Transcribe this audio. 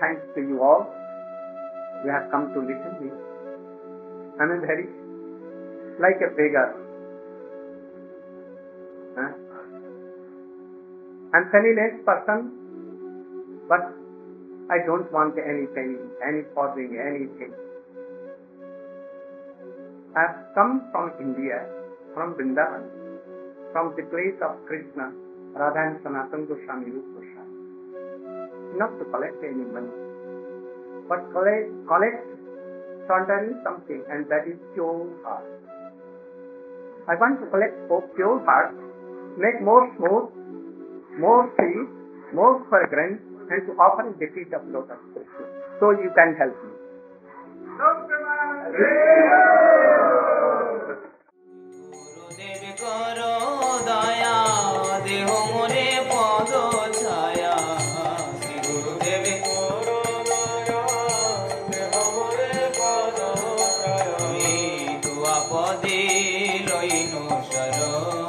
thanks to you all. You have come to listen to me. I am very like a beggar. Huh? I'm penniless person, but I don't want any penny, any farthing, anything. I've come from India, from Vrindavan, from the place of Krishna, Radha and Sanatana Goswami Goswami. Not to collect any money, but collect, collect certainly something, and that is pure heart. I want to collect pure heart, make more smooth, more sweet, more fragrant, and to offer the feet of lotus. So you can help me. দিল সরো